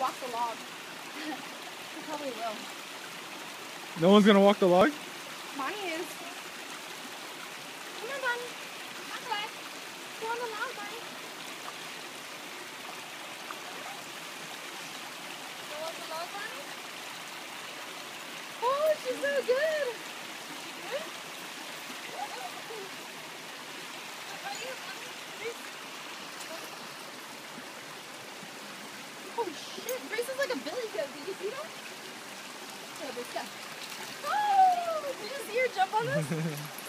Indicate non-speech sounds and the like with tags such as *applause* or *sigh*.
walk the log. *laughs* he probably will. No one's gonna walk the log? Is. Come on, on. Go on the log, Bonnie. Go on the log, Bonnie. Oh, she's so. Good? Oh shit, Grace is like a billy goat. Did you see that? Yeah, Grace. Oh, did you see her jump on this? *laughs*